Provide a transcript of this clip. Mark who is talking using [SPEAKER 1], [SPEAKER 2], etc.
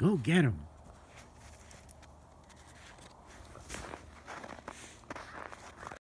[SPEAKER 1] Go get him.